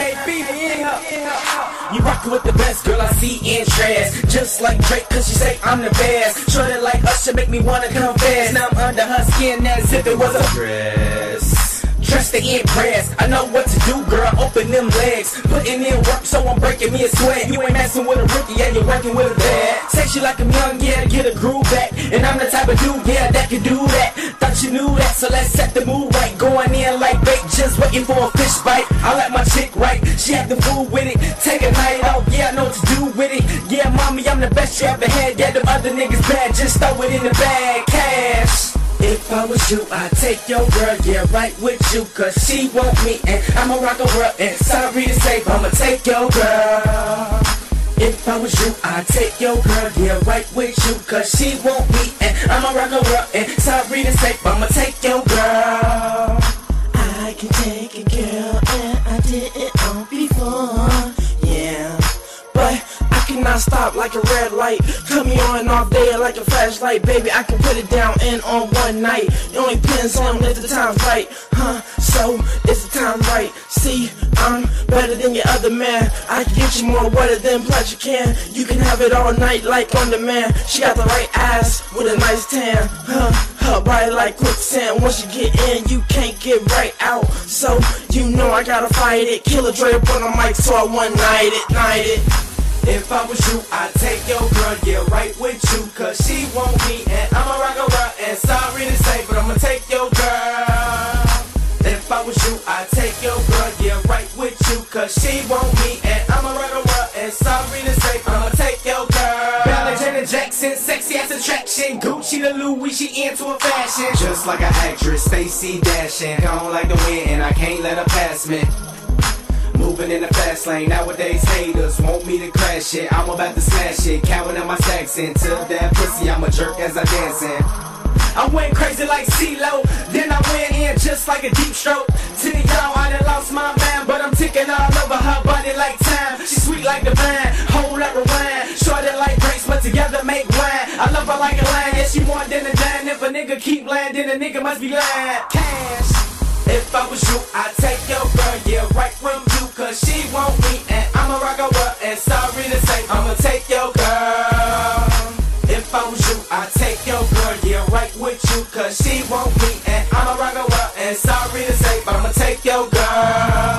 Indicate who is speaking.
Speaker 1: her. You rockin' with the best girl I see in trash. Just like Drake, cause she say I'm the best. Shorty like Usher make me wanna confess. Now I'm under her skin as if it was a dress. Dressed to impress. I know what to do, girl. Open them legs. Putting in work, so I'm breaking me a sweat. You ain't messing with a rookie, yeah, you're working with a vet. Say she like I'm young, yeah, to get a groove back. And I'm the type of dude, yeah, that can do that. Thought you knew that, so let's set the mood right. Going in like bait, just waiting for a fish bite. I like my the food with it. Take a night off, yeah, I know what to do with it. Yeah, mommy, I'm the best you ever had. Yeah, them other niggas bad, just throw it in the bag. Cash. If I was you, I'd take your girl, yeah, right with you, cause she want me, and I'ma rock a world, and sorry to say, but I'ma take your girl. If I was you, I'd take your girl, yeah, right with you, cause she want me, and I'ma rock a world, and sorry to say, but I'ma take your girl.
Speaker 2: I cannot stop like a red light. Cut me on and off day like a flashlight, baby. I can put it down in on one night. It only depends on if the time's right, huh? So is the time right? See, I'm better than your other man. I can get you more water than pleasure can. You can have it all night like on demand. She got the right ass with a nice tan, huh? Her body like quicksand. Once you get in, you can't get right out. So you know I gotta fight it. Killa Dre up on the mic, so I one night it, night it.
Speaker 1: If I was you, I'd take your girl, yeah, right with you, cause she want me, and I'ma rock her out, and sorry to say, but I'ma take your girl. If I was you, I'd take your girl, yeah, right with you, cause she want me, and I'ma rock her out, and sorry to say, but I'ma take your girl. Bella Janet Jackson, sexy ass attraction, Gucci to Louis, she into a fashion. Just like an actress, Stacey dashing, I don't like to win, and I can't let her pass me. Moving in the fast lane, nowadays haters want me to crash it. I'm about to smash it, counting on my stacks until that pussy, I'm a jerk as I dance dancing. I went crazy like CeeLo, then I went in just like a deep stroke. To the y'all, I done lost my man, but I'm ticking all over her body like time. She sweet like the vine, hold up rewind. Shorty like grapes, but together make wine. I love her like a lion, yeah, she more than a dime. If a nigga keep lying, then a nigga must be lying. Cash. If I was you, I'd take your girl, yeah, right from you, cause she want me, and I'ma rock her up, and sorry to say, I'ma take your girl. If I was you, I'd take your girl, yeah, right with you, cause she want me, and I'ma rock her up, and sorry to say, but I'ma take your girl.